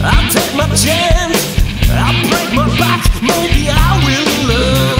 I'll take my chance. I'll break my back. Maybe I will love.